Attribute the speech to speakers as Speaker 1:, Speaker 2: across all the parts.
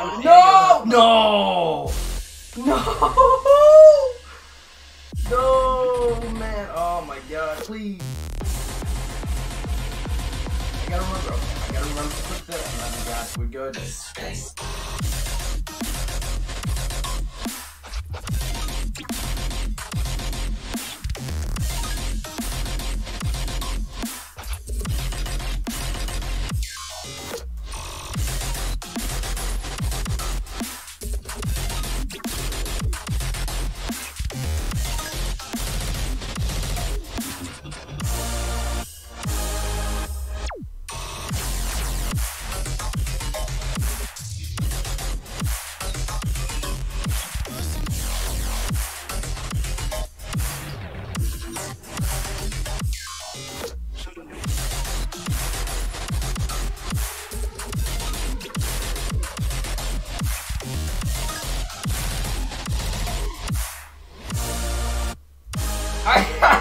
Speaker 1: No! No! No! No, man. Oh my god, please. I gotta remember. I gotta remember to put that. Oh my gosh, we're good.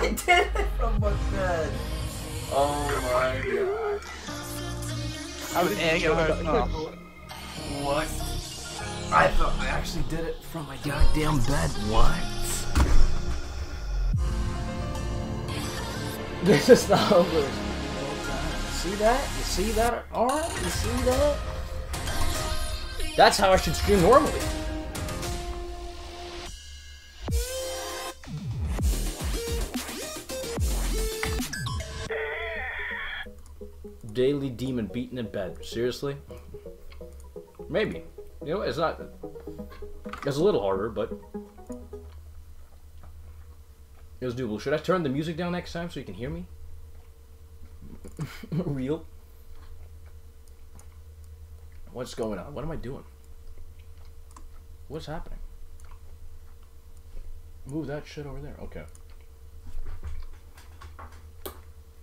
Speaker 1: I, I did it from my bed. Oh my god.
Speaker 2: I was angry. Oh.
Speaker 1: What? I thought I actually did it from my goddamn bed. What? This is not over. See that? You see that? Alright, you see that? That's how I should stream normally. Daily demon beaten in bed. Seriously? Maybe. You know, it's not. It's a little harder, but. It was doable. Should I turn the music down next time so you can hear me? Real? What's going on? What am I doing? What's happening? Move that shit over there. Okay.